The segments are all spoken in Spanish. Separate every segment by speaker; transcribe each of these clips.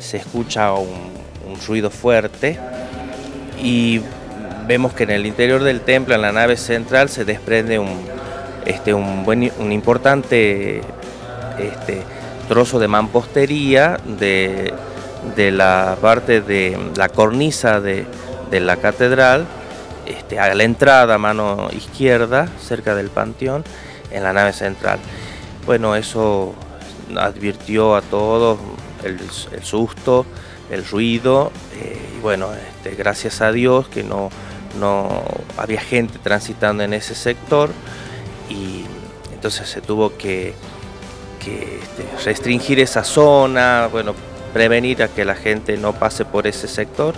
Speaker 1: se escucha un, ruido fuerte y vemos que en el interior del templo, en la nave central, se desprende un, este, un, un importante este, trozo de mampostería de, de la parte de la cornisa de, de la catedral, este, a la entrada, mano izquierda, cerca del panteón, en la nave central. Bueno, eso advirtió a todos el, susto, el ruido, eh, y bueno, este, gracias a Dios que no, no había gente transitando en ese sector y entonces se tuvo que, este, restringir esa zona, bueno, prevenir a que la gente no pase por ese sector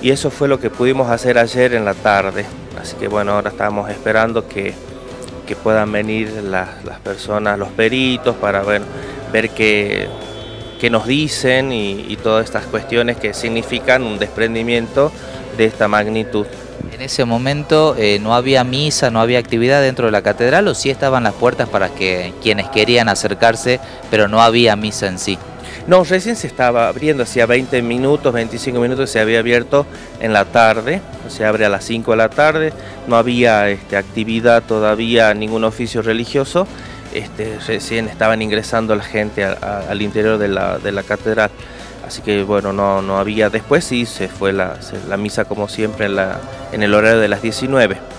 Speaker 1: y eso fue lo que pudimos hacer ayer en la tarde, así que bueno, ahora estamos esperando que que puedan venir las, personas, los peritos, para ver, ver qué, nos dicen y, todas estas cuestiones que significan un desprendimiento de esta magnitud.
Speaker 2: En ese momento eh, no había misa, no había actividad dentro de la catedral o sí estaban las puertas para que quienes querían acercarse, pero no había misa en sí.
Speaker 1: No, recién se estaba abriendo, hacía 20 minutos, 25 minutos se había abierto en la tarde, se abre a las 5 de la tarde, no había este, actividad todavía, ningún oficio religioso, este, recién estaban ingresando la gente al interior de la, catedral, así que bueno, no, no había, después sí se fue la, misa como siempre en, la, en el horario de las 19.